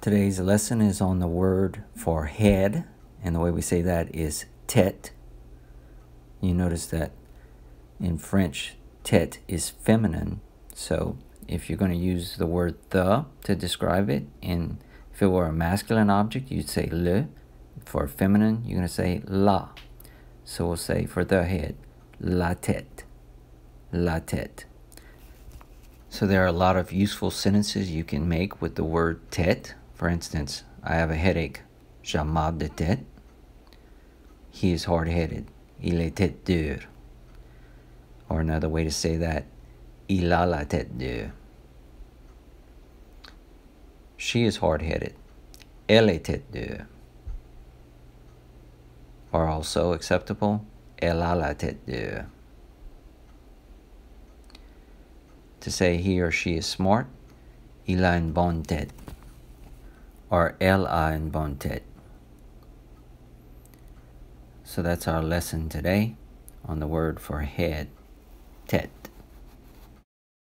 Today's lesson is on the word for head, and the way we say that is tête. You notice that in French, tête is feminine, so if you're going to use the word the to describe it, and if it were a masculine object, you'd say le. For feminine, you're going to say la. So we'll say for the head, la tête, la tête. So there are a lot of useful sentences you can make with the word tête. For instance, I have a headache. J'ai mal de tête. He is hard-headed. Il est tête dure. Or another way to say that, il a la tête dure. She is hard-headed. Elle est tête dure. Are also acceptable. Elle a la tête dure. To say he or she is smart, il a une bonne tête. Or a une bonne. So that's our lesson today on the word for head, tête.